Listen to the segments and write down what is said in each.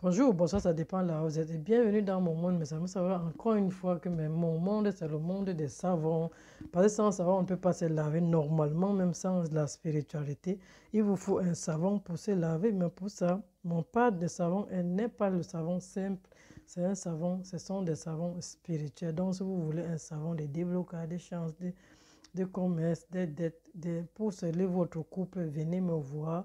Bonjour, bonsoir, ça dépend là. Vous êtes bienvenue dans mon monde, mais ça me savoir encore une fois que mon monde, c'est le monde des savons. Parce que sans savon, on ne peut pas se laver normalement, même sans la spiritualité. Il vous faut un savon pour se laver, mais pour ça, mon pas de savon, elle n'est pas le savon simple. C'est un savon, ce sont des savons spirituels. Donc, si vous voulez un savon de déblocage, des chances de, de commerce, des dettes, de, pour sceller votre couple, venez me voir.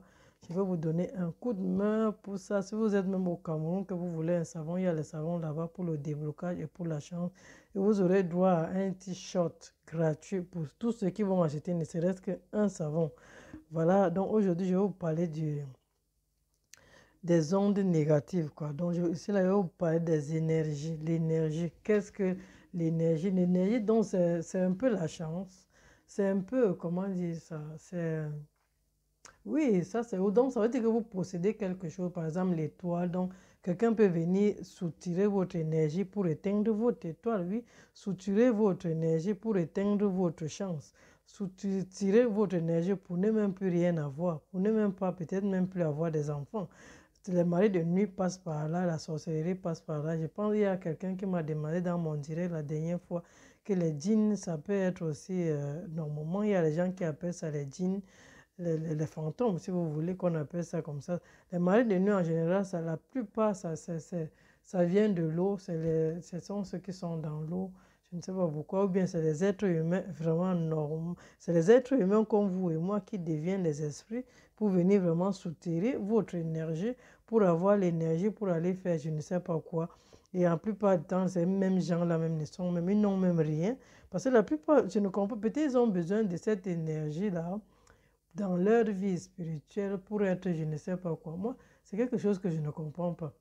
Je vais vous donner un coup de main pour ça. Si vous êtes même au Cameroun, que vous voulez un savon, il y a le savon là-bas pour le déblocage et pour la chance. Et vous aurez droit à un t-shirt gratuit pour tous ceux qui vont acheter ne serait-ce qu'un savon. Voilà, donc aujourd'hui, je vais vous parler des ondes négatives. Quoi. Donc ici, là, je vais vous parler des énergies. L'énergie, qu'est-ce que l'énergie? L'énergie, donc c'est un peu la chance. C'est un peu, comment dire ça? C'est oui, ça c'est donc ça veut dire que vous possédez quelque chose, par exemple l'étoile. Donc quelqu'un peut venir soutirer votre énergie pour éteindre votre étoile, oui, soutirer votre énergie pour éteindre votre chance, soutirer votre énergie pour ne même plus rien avoir, pour ne même pas peut-être même plus avoir des enfants. Les maris de nuit passent par là, la sorcellerie passe par là. Je pense qu'il y a quelqu'un qui m'a demandé dans mon direct la dernière fois que les djinns, ça peut être aussi, euh, normalement, il y a des gens qui appellent ça les djinns les, fantômes, si vous voulez qu'on appelle ça comme ça. Les maris de nuit, en général, ça, la plupart, ça, ça, ça vient de l'eau. Ce sont ceux qui sont dans l'eau. Je ne sais pas pourquoi. Ou bien c'est les êtres humains vraiment normaux. C'est les êtres humains comme vous et moi qui deviennent les esprits pour venir vraiment soutirer votre énergie, pour avoir l'énergie pour aller faire je ne sais pas quoi. Et en plupart du temps, ces mêmes gens-là même, ils n'ont même rien. Parce que la plupart, je ne comprends pas, peut-être ils ont besoin de cette énergie-là dans leur vie spirituelle pour être je ne sais pas quoi. Moi, c'est quelque chose que je ne comprends pas.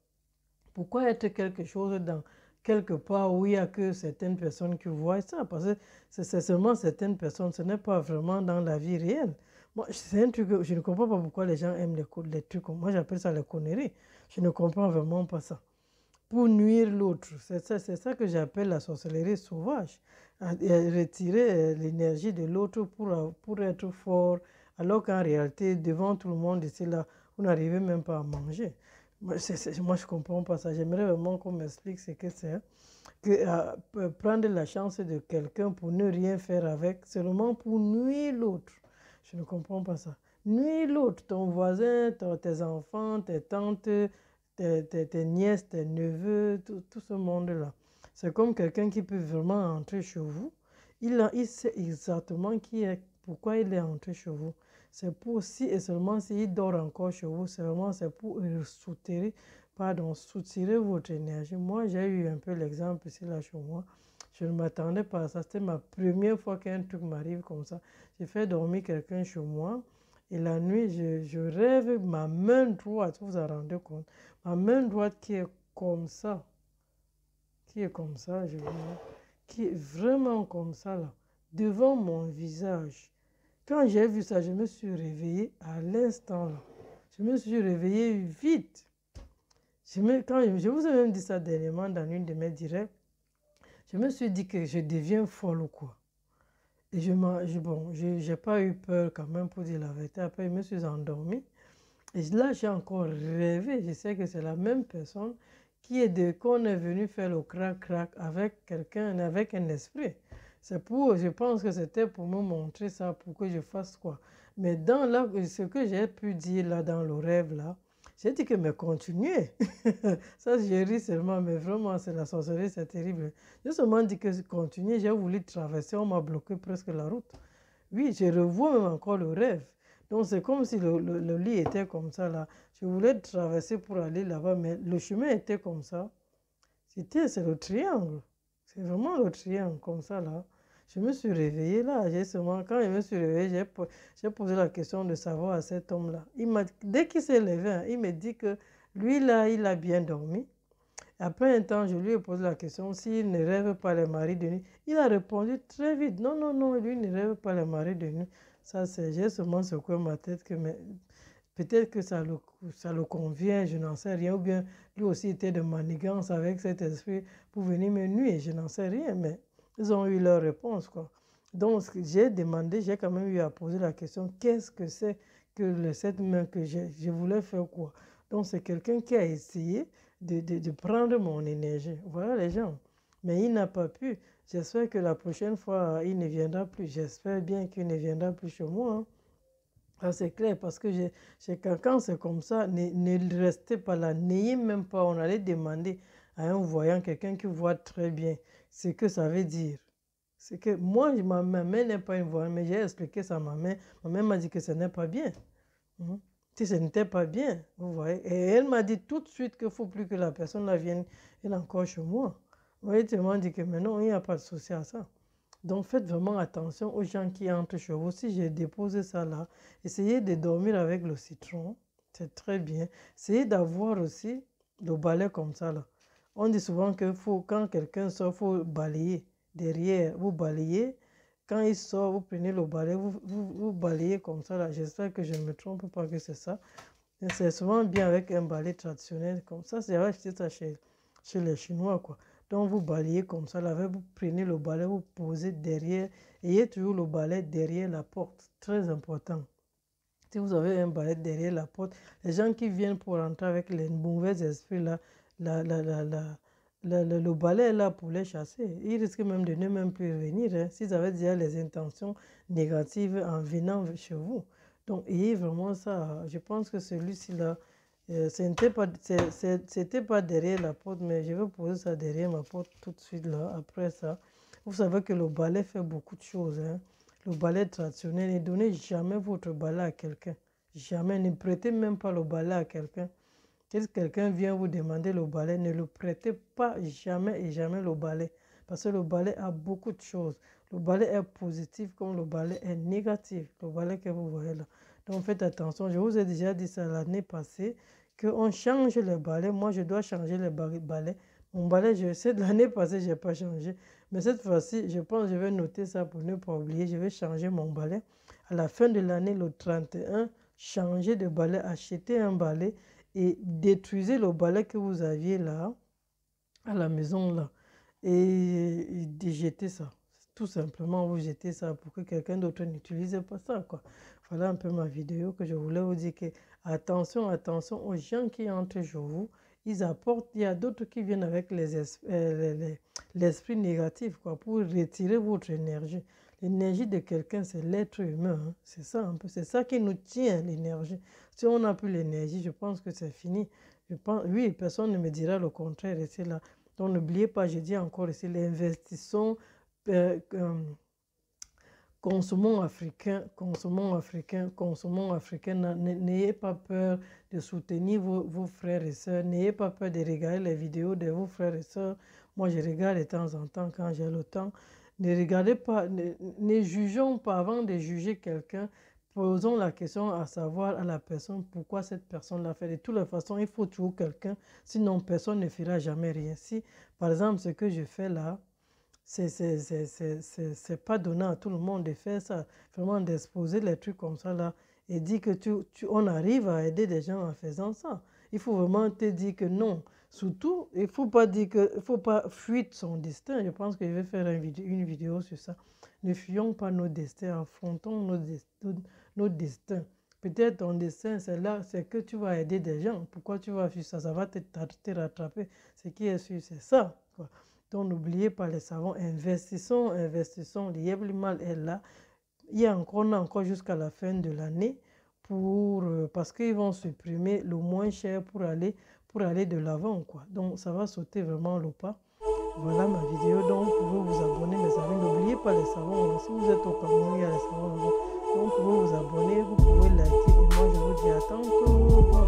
Pourquoi être quelque chose dans quelque part où il n'y a que certaines personnes qui voient ça? Parce que c'est seulement certaines personnes, ce n'est pas vraiment dans la vie réelle. Moi, c'est un truc que je ne comprends pas pourquoi les gens aiment les, les trucs. Moi, j'appelle ça les conneries. Je ne comprends vraiment pas ça. Pour nuire l'autre. C'est ça, ça que j'appelle la sorcellerie sauvage. Retirer l'énergie de l'autre pour, pour être fort, alors qu'en réalité, devant tout le monde ici, là, vous n'arrivez même pas à manger. Moi, je ne comprends pas ça. J'aimerais vraiment qu'on m'explique ce que c'est. Que euh, prendre la chance de quelqu'un pour ne rien faire avec, seulement pour nuire l'autre. Je ne comprends pas ça. Nuire l'autre, ton voisin, tes enfants, tes tantes, tes, nièces, tes neveux, tout, ce monde-là. C'est comme quelqu'un qui peut vraiment entrer chez vous. Il, il sait exactement qui est pourquoi il est entré chez vous? C'est pour si et seulement s'il dort encore chez vous, vraiment c'est pour soutirer, pardon, soutirer votre énergie. Moi, j'ai eu un peu l'exemple ici là chez moi. Je ne m'attendais pas à ça. C'était ma première fois qu'un truc m'arrive comme ça. J'ai fait dormir quelqu'un chez moi. Et la nuit, je, je, rêve ma main droite, vous vous rendez compte, ma main droite qui est comme ça, qui est comme ça, je vois, qui est vraiment comme ça là, devant mon visage. Quand j'ai vu ça, je me suis réveillée à l'instant. Je me suis réveillée vite. Je, me, quand je, vous ai même dit ça dernièrement dans une de mes directs. Je me suis dit que je deviens folle ou quoi. Et je n'ai bon, j'ai pas eu peur quand même pour dire la vérité. Après, je me suis endormie. Et là, j'ai encore rêvé. Je sais que c'est la même personne qui est de qu'on est venu faire le crac-crac avec quelqu'un, avec un esprit. C'est pour, je pense que c'était pour me montrer ça, pour que je fasse quoi. Mais dans là, ce que j'ai pu dire là dans le rêve là, j'ai dit que mais continuez. ça, j'ai ri seulement, mais vraiment, c'est la sorcellerie, c'est terrible. J'ai seulement dit que continuez, j'ai voulu traverser, on m'a bloqué presque la route. Oui, je revois même encore le rêve. Donc c'est comme si le, le, lit était comme ça là. Je voulais traverser pour aller là-bas, mais le chemin était comme ça. C'était, c'est le triangle. C'est vraiment le triangle comme ça là. Je me suis réveillée là, j'ai seulement, quand je me suis réveillée, j'ai posé la question de savoir à cet homme-là. Dès qu'il s'est levé, hein, il me dit que lui là, il a bien dormi. Après un temps, je lui ai posé la question s'il ne rêve pas les maris de nuit. Il a répondu très vite, non, non, non, lui ne rêve pas les maris de nuit. Ça, c'est, j'ai seulement secoué ma tête que peut-être que ça le, ça le convient, je n'en sais rien. Ou bien lui aussi était de manigance avec cet esprit pour venir me nuire, je n'en sais rien. Mais ils ont eu leur réponse. Quoi. Donc, j'ai demandé, j'ai quand même eu à poser la question, qu'est-ce que c'est que cette main que je voulais faire quoi? Donc, c'est quelqu'un qui a essayé de, de, de, prendre mon énergie. Voilà les gens. Mais il n'a pas pu. J'espère que la prochaine fois, il ne viendra plus. J'espère bien qu'il ne viendra plus chez moi. Hein. C'est clair, parce que quand c'est comme ça, ne, ne restez pas là. N'ayez même pas. On allait demander à un voyant, quelqu'un qui voit très bien, ce que ça veut dire. C'est que moi, ma, ma main n'est pas une voyante, mais j'ai expliqué ça à ma main. Ma main m'a dit que ce n'est pas bien. Mmh. Si ce n'était pas bien, vous voyez. Et elle m'a dit tout de suite qu'il ne faut plus que la personne là vienne, vienne encore chez moi. Vous voyez, m'as dit que maintenant, il n'y a pas de souci à ça. Donc faites vraiment attention aux gens qui entrent chez vous. Si j'ai déposé ça là, essayez de dormir avec le citron. C'est très bien. Essayez d'avoir aussi le balai comme ça là. On dit souvent que faut, quand quelqu'un sort, il faut balayer. Derrière, vous balayez. Quand il sort, vous prenez le balai, vous, vous, balayez comme ça. là. J'espère que je ne me trompe pas que c'est ça. C'est souvent bien avec un balai traditionnel comme ça. C'est acheté ça chez, chez les Chinois. quoi. Donc, vous balayez comme ça. Là, vous prenez le balai, vous posez derrière. Ayez toujours le balai derrière la porte. Très important. Si vous avez un balai derrière la porte, les gens qui viennent pour entrer avec les mauvais esprits, là, la, la, la, le balai est là pour les chasser. Ils risquent même de ne même plus venir hein, s'ils avaient déjà les intentions négatives en venant chez vous. Donc, ayez vraiment ça. Je pense que celui-ci là, euh, ce n'était pas, pas derrière la porte, mais je vais poser ça derrière ma porte tout de suite là. Après ça, vous savez que le balai fait beaucoup de choses. Hein. Le balai traditionnel, ne donnez jamais votre balai à quelqu'un. Jamais. Ne prêtez même pas le balai à quelqu'un. Si quelqu'un vient vous demander le balai, ne le prêtez pas jamais et jamais le balai. Parce que le balai a beaucoup de choses. Le balai est positif comme le balai est négatif. Le balai que vous voyez là. Donc faites attention. Je vous ai déjà dit ça l'année passée, qu'on change le balai. Moi, je dois changer le balai. Mon balai, je l'année passée, je n'ai pas changé. Mais cette fois-ci, je pense que je vais noter ça pour ne pas oublier. Je vais changer mon balai. À la fin de l'année, le 31, changer de balai, acheter un balai et détruisez le balai que vous aviez là, à la maison là, et, et ça tout simplement vous jetez ça pour que quelqu'un d'autre n'utilise pas ça. Quoi. Voilà un peu ma vidéo que je voulais vous dire que attention, attention aux gens qui entrent chez vous. Ils apportent, il y a d'autres qui viennent avec l'esprit les, les, les, négatif quoi, pour retirer votre énergie. L'énergie de quelqu'un, c'est l'être humain. Hein. C'est ça un peu. C'est ça qui nous tient, l'énergie. Si on n'a plus l'énergie, je pense que c'est fini. Je pense, oui, personne ne me dira le contraire. Et là. Donc n'oubliez pas, je dis encore ici, l'investissement euh, consommons africain, consommons africain, consommons africain. N'ayez pas peur de soutenir vos, frères et sœurs. N'ayez pas peur de regarder les vidéos de vos frères et sœurs. Moi, je regarde de temps en temps quand j'ai le temps. Ne regardez pas, ne, ne jugeons pas avant de juger quelqu'un. Posons la question à savoir à la personne pourquoi cette personne l'a fait. De toutes les façons, il faut trouver quelqu'un, sinon personne ne fera jamais rien. Si, par exemple, ce que je fais là, c'est pas donné à tout le monde de faire ça, vraiment d'exposer les trucs comme ça là et dire que tu, tu, on arrive à aider des gens en faisant ça. Il faut vraiment te dire que non. Surtout, il ne faut pas dire que, faut pas fuir son destin. Je pense que je vais faire une vidéo, sur ça. Ne fuyons pas nos destins, affrontons nos, nos destins. Peut-être ton destin, c'est là, c'est que tu vas aider des gens. Pourquoi tu vas fuir ça? Ça va te, te rattraper. Ce qui est sûr, c'est ça. Donc n'oubliez pas les savons, investissons, investissons. L'Yevlimal est là. Il y a encore, encore jusqu'à la fin de l'année pour euh, parce qu'ils vont supprimer le moins cher pour aller pour aller de l'avant. Donc ça va sauter vraiment le pas. Voilà ma vidéo. Donc vous pouvez vous abonner mes amis. N'oubliez pas les savons. Hein. Si vous êtes au Cameroun, il y a les savons. Donc vous pouvez vous abonner, vous pouvez liker. Et moi je vous dis à tantôt.